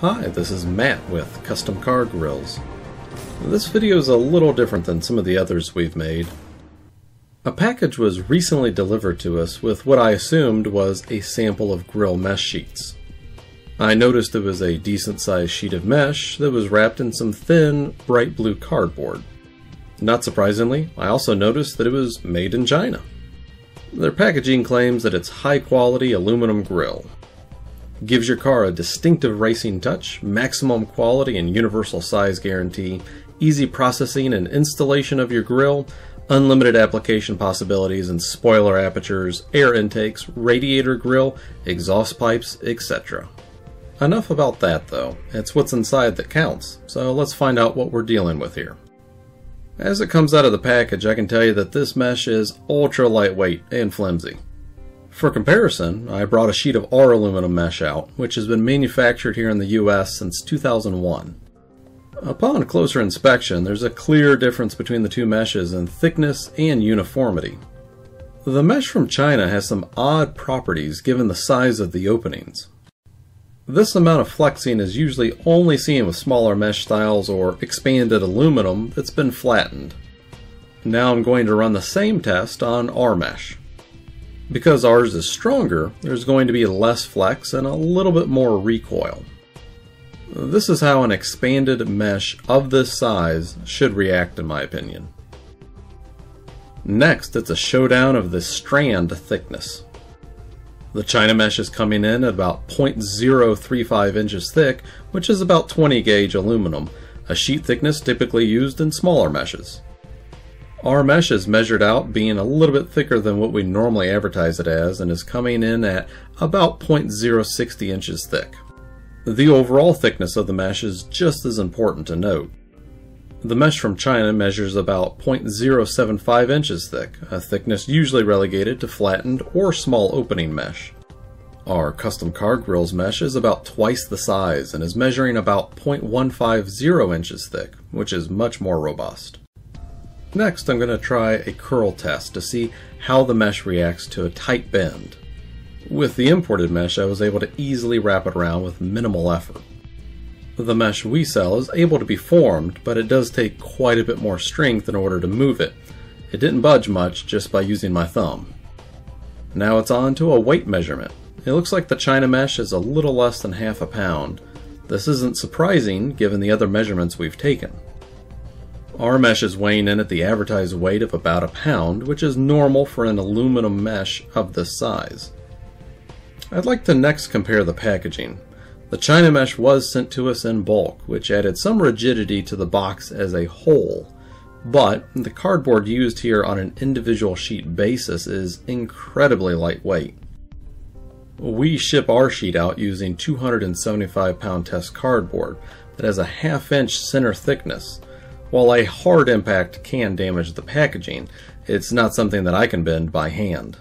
Hi, this is Matt with Custom Car Grills. This video is a little different than some of the others we've made. A package was recently delivered to us with what I assumed was a sample of grill mesh sheets. I noticed it was a decent sized sheet of mesh that was wrapped in some thin, bright blue cardboard. Not surprisingly, I also noticed that it was made in China. Their packaging claims that it's high quality aluminum grill, Gives your car a distinctive racing touch, maximum quality and universal size guarantee, easy processing and installation of your grill, unlimited application possibilities and spoiler apertures, air intakes, radiator grill, exhaust pipes, etc. Enough about that though, it's what's inside that counts, so let's find out what we're dealing with here. As it comes out of the package, I can tell you that this mesh is ultra lightweight and flimsy. For comparison, I brought a sheet of R aluminum mesh out, which has been manufactured here in the US since 2001. Upon closer inspection, there's a clear difference between the two meshes in thickness and uniformity. The mesh from China has some odd properties given the size of the openings. This amount of flexing is usually only seen with smaller mesh styles or expanded aluminum that's been flattened. Now I'm going to run the same test on R mesh. Because ours is stronger, there's going to be less flex and a little bit more recoil. This is how an expanded mesh of this size should react in my opinion. Next, it's a showdown of the strand thickness. The China mesh is coming in at about 0.035 inches thick, which is about 20 gauge aluminum, a sheet thickness typically used in smaller meshes. Our mesh is measured out being a little bit thicker than what we normally advertise it as and is coming in at about 0.060 inches thick. The overall thickness of the mesh is just as important to note. The mesh from China measures about 0.075 inches thick, a thickness usually relegated to flattened or small opening mesh. Our custom car grills mesh is about twice the size and is measuring about 0.150 inches thick, which is much more robust. Next, I'm going to try a curl test to see how the mesh reacts to a tight bend. With the imported mesh, I was able to easily wrap it around with minimal effort. The mesh we sell is able to be formed, but it does take quite a bit more strength in order to move it. It didn't budge much just by using my thumb. Now it's on to a weight measurement. It looks like the China mesh is a little less than half a pound. This isn't surprising given the other measurements we've taken. Our mesh is weighing in at the advertised weight of about a pound, which is normal for an aluminum mesh of this size. I'd like to next compare the packaging. The China mesh was sent to us in bulk, which added some rigidity to the box as a whole, but the cardboard used here on an individual sheet basis is incredibly lightweight. We ship our sheet out using 275 pound test cardboard that has a half inch center thickness, while a hard impact can damage the packaging, it's not something that I can bend by hand.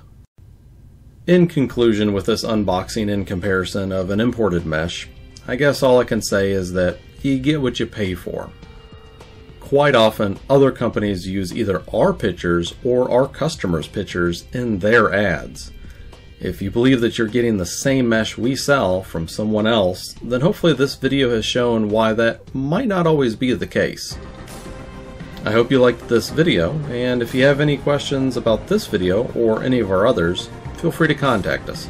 In conclusion with this unboxing in comparison of an imported mesh, I guess all I can say is that you get what you pay for. Quite often, other companies use either our pictures or our customers' pictures in their ads. If you believe that you're getting the same mesh we sell from someone else, then hopefully this video has shown why that might not always be the case. I hope you liked this video, and if you have any questions about this video or any of our others, feel free to contact us.